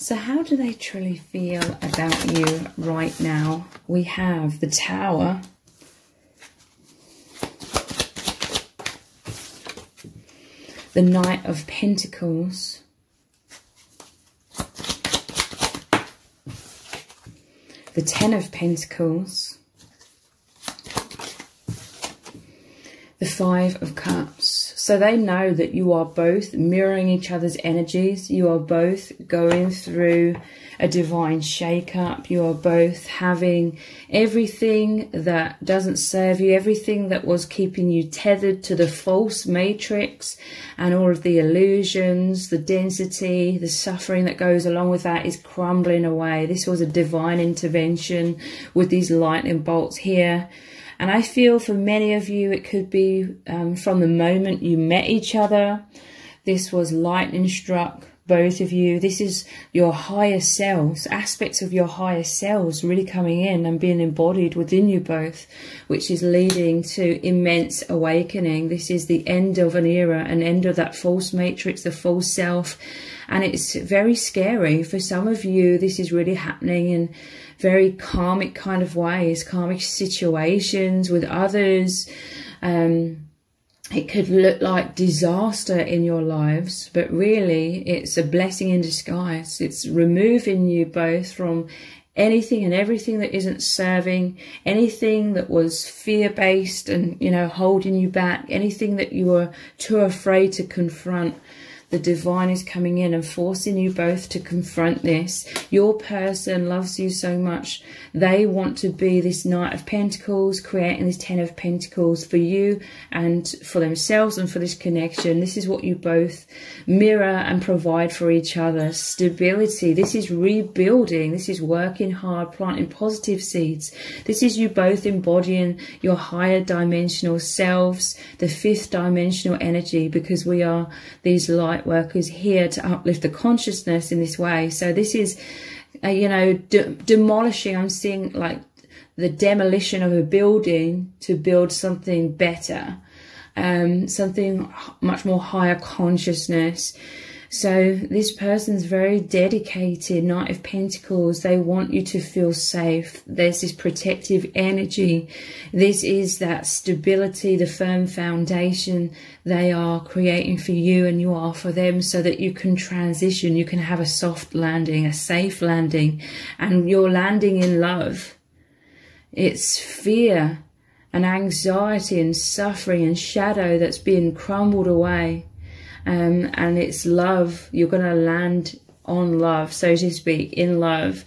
So, how do they truly feel about you right now? We have the Tower. The Knight of Pentacles. The Ten of Pentacles. The Five of Cups. So they know that you are both mirroring each other's energies. You are both going through a divine shake-up. You are both having everything that doesn't serve you, everything that was keeping you tethered to the false matrix and all of the illusions, the density, the suffering that goes along with that is crumbling away. This was a divine intervention with these lightning bolts here and I feel for many of you, it could be um, from the moment you met each other. This was lightning struck, both of you. This is your higher selves, aspects of your higher selves really coming in and being embodied within you both, which is leading to immense awakening. This is the end of an era, an end of that false matrix, the false self. And it's very scary. For some of you, this is really happening in very karmic kind of ways, karmic situations with others. Um, it could look like disaster in your lives, but really it's a blessing in disguise. It's removing you both from anything and everything that isn't serving, anything that was fear based and, you know, holding you back, anything that you were too afraid to confront the divine is coming in and forcing you both to confront this. Your person loves you so much. They want to be this Knight of Pentacles, creating this Ten of Pentacles for you and for themselves and for this connection. This is what you both mirror and provide for each other. Stability. This is rebuilding. This is working hard, planting positive seeds. This is you both embodying your higher dimensional selves, the fifth dimensional energy, because we are these light light workers here to uplift the consciousness in this way. So this is, uh, you know, de demolishing. I'm seeing like the demolition of a building to build something better, um, something much more higher consciousness. So this person's very dedicated, Knight of Pentacles. They want you to feel safe. There's this protective energy. This is that stability, the firm foundation they are creating for you and you are for them so that you can transition. You can have a soft landing, a safe landing, and you're landing in love. It's fear and anxiety and suffering and shadow that's being crumbled away um, and it's love. You're going to land on love, so to speak, in love.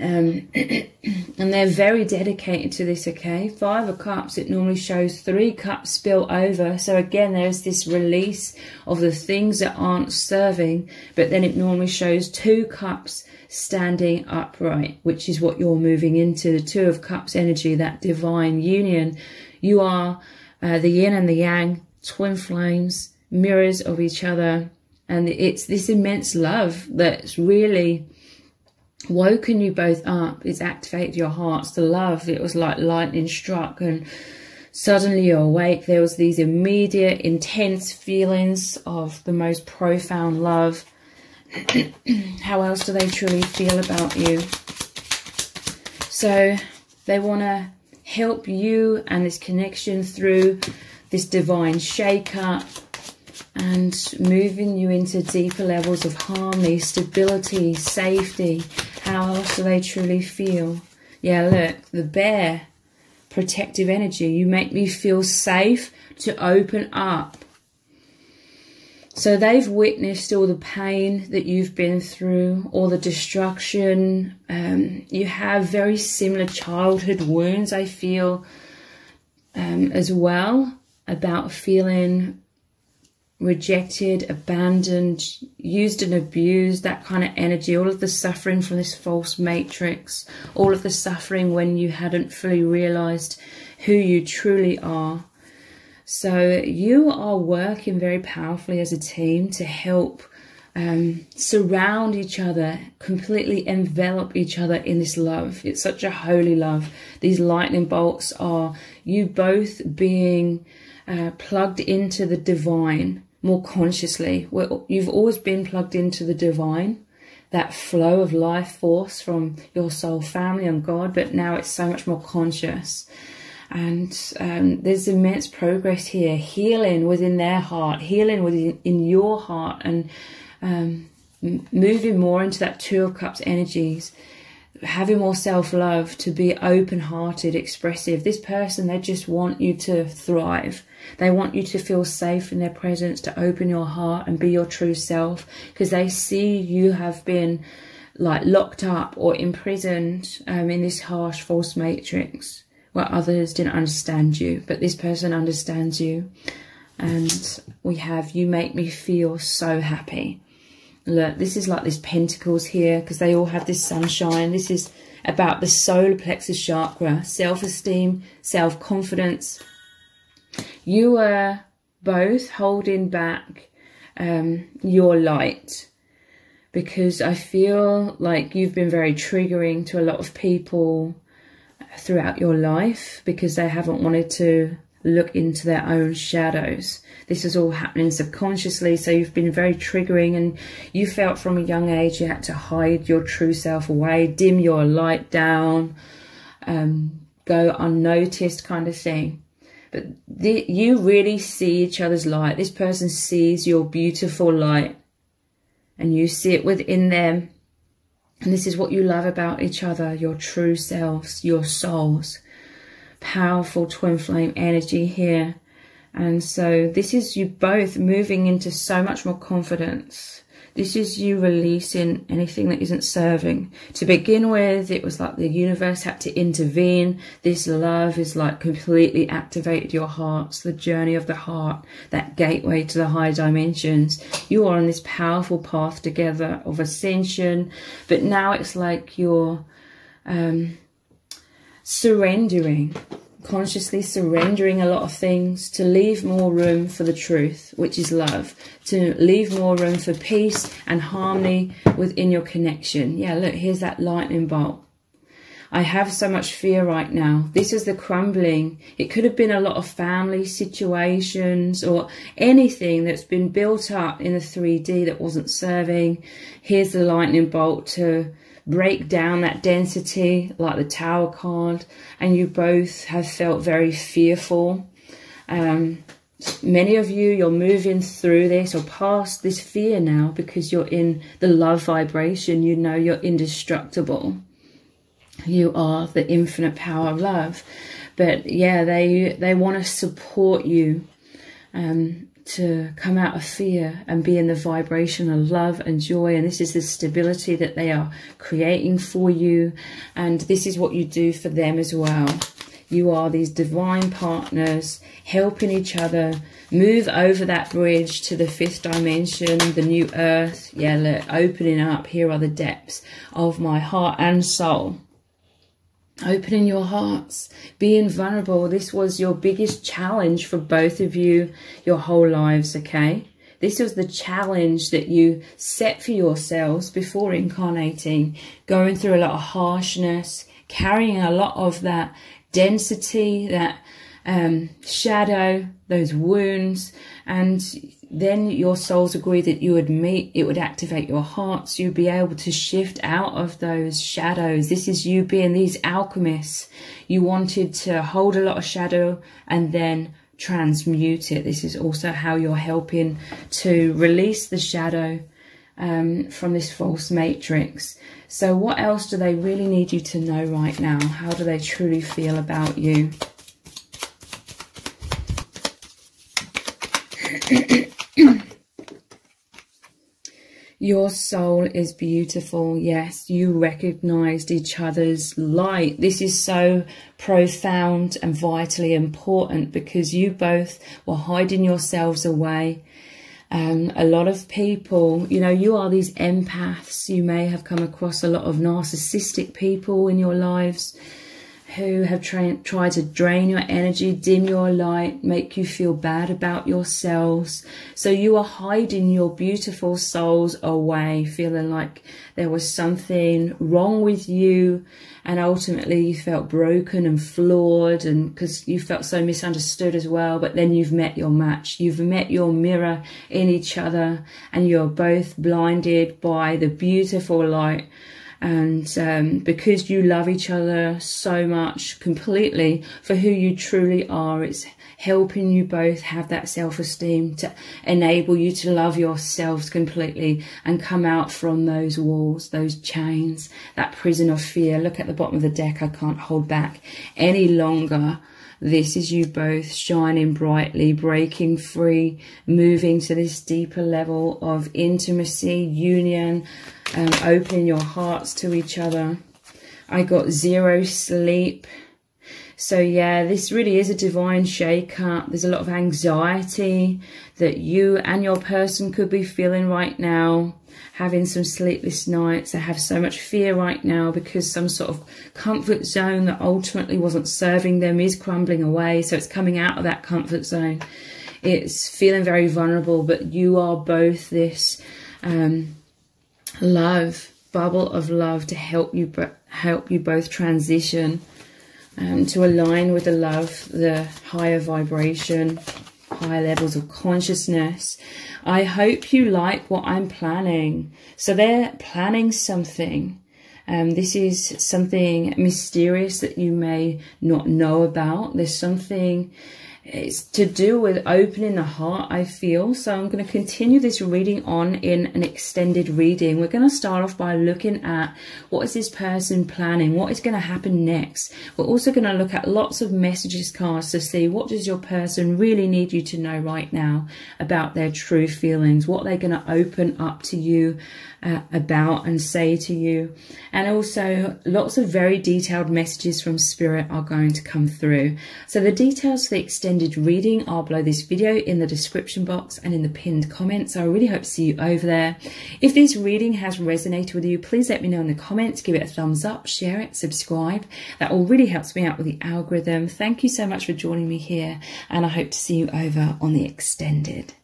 Um, and they're very dedicated to this, okay? Five of Cups, it normally shows three cups spill over. So again, there's this release of the things that aren't serving, but then it normally shows two cups standing upright, which is what you're moving into, the Two of Cups energy, that divine union. You are uh, the yin and the yang, twin flames, mirrors of each other. And it's this immense love that's really woken you both up. It's activated your hearts to love. It was like lightning struck and suddenly you're awake. There was these immediate, intense feelings of the most profound love. How else do they truly feel about you? So they want to help you and this connection through this divine shake-up and moving you into deeper levels of harmony, stability, safety. How else do they truly feel? Yeah, look, the bear, protective energy. You make me feel safe to open up. So they've witnessed all the pain that you've been through, all the destruction. Um, you have very similar childhood wounds, I feel, um, as well, about feeling rejected, abandoned, used and abused, that kind of energy, all of the suffering from this false matrix, all of the suffering when you hadn't fully realized who you truly are. So you are working very powerfully as a team to help um, surround each other, completely envelop each other in this love. It's such a holy love. These lightning bolts are you both being uh, plugged into the divine more consciously. You've always been plugged into the divine, that flow of life force from your soul family and God, but now it's so much more conscious. And um, there's immense progress here, healing within their heart, healing within in your heart, and um, moving more into that Two of Cups energies, having more self love, to be open hearted, expressive. This person, they just want you to thrive. They want you to feel safe in their presence, to open your heart and be your true self because they see you have been like locked up or imprisoned um, in this harsh false matrix where others didn't understand you, but this person understands you. And we have, you make me feel so happy. Look, this is like these pentacles here because they all have this sunshine. This is about the solar plexus chakra, self-esteem, self-confidence. You are both holding back um, your light because I feel like you've been very triggering to a lot of people throughout your life because they haven't wanted to look into their own shadows. This is all happening subconsciously, so you've been very triggering and you felt from a young age you had to hide your true self away, dim your light down, um, go unnoticed kind of thing. But the, you really see each other's light. This person sees your beautiful light and you see it within them. And this is what you love about each other, your true selves, your souls powerful twin flame energy here. And so this is you both moving into so much more confidence. This is you releasing anything that isn't serving. To begin with, it was like the universe had to intervene. This love is like completely activated your hearts, the journey of the heart, that gateway to the high dimensions. You are on this powerful path together of ascension, but now it's like you're um, surrendering, consciously surrendering a lot of things to leave more room for the truth, which is love, to leave more room for peace and harmony within your connection. Yeah, look, here's that lightning bolt. I have so much fear right now. This is the crumbling. It could have been a lot of family situations or anything that's been built up in the 3D that wasn't serving. Here's the lightning bolt to break down that density like the tower card and you both have felt very fearful. Um, many of you you're moving through this or past this fear now because you're in the love vibration. You know you're indestructible. You are the infinite power of love. But yeah they they want to support you. Um, to come out of fear and be in the vibration of love and joy. And this is the stability that they are creating for you. And this is what you do for them as well. You are these divine partners helping each other move over that bridge to the fifth dimension, the new earth. Yeah, look, opening up. Here are the depths of my heart and soul opening your hearts, being vulnerable. This was your biggest challenge for both of you your whole lives, okay? This was the challenge that you set for yourselves before incarnating, going through a lot of harshness, carrying a lot of that density, that um, shadow, those wounds, and then your souls agree that you would meet, it would activate your hearts. You'd be able to shift out of those shadows. This is you being these alchemists. You wanted to hold a lot of shadow and then transmute it. This is also how you're helping to release the shadow um, from this false matrix. So what else do they really need you to know right now? How do they truly feel about you? Your soul is beautiful. Yes, you recognized each other's light. This is so profound and vitally important because you both were hiding yourselves away. Um, a lot of people, you know, you are these empaths. You may have come across a lot of narcissistic people in your lives. Who have tried to drain your energy, dim your light, make you feel bad about yourselves. So you are hiding your beautiful souls away, feeling like there was something wrong with you. And ultimately you felt broken and flawed and because you felt so misunderstood as well. But then you've met your match. You've met your mirror in each other and you're both blinded by the beautiful light and um, because you love each other so much completely for who you truly are it's helping you both have that self-esteem to enable you to love yourselves completely and come out from those walls those chains that prison of fear. Look at the bottom of the deck. I can't hold back any longer this is you both shining brightly, breaking free, moving to this deeper level of intimacy, union, um, opening your hearts to each other. I got zero sleep. So yeah, this really is a divine shake-up. There's a lot of anxiety that you and your person could be feeling right now having some sleepless nights. I have so much fear right now because some sort of comfort zone that ultimately wasn't serving them is crumbling away. So it's coming out of that comfort zone. It's feeling very vulnerable, but you are both this um, love, bubble of love to help you help you both transition um, to align with the love, the higher vibration, higher levels of consciousness. I hope you like what I'm planning. So they're planning something. Um, this is something mysterious that you may not know about. There's something it's to do with opening the heart, I feel. So I'm going to continue this reading on in an extended reading. We're going to start off by looking at what is this person planning? What is going to happen next? We're also going to look at lots of messages cards to see what does your person really need you to know right now about their true feelings, what they're going to open up to you uh, about and say to you. And also lots of very detailed messages from spirit are going to come through. So the details for the extended reading are below this video in the description box and in the pinned comments. I really hope to see you over there. If this reading has resonated with you, please let me know in the comments. Give it a thumbs up, share it, subscribe. That all really helps me out with the algorithm. Thank you so much for joining me here and I hope to see you over on the extended.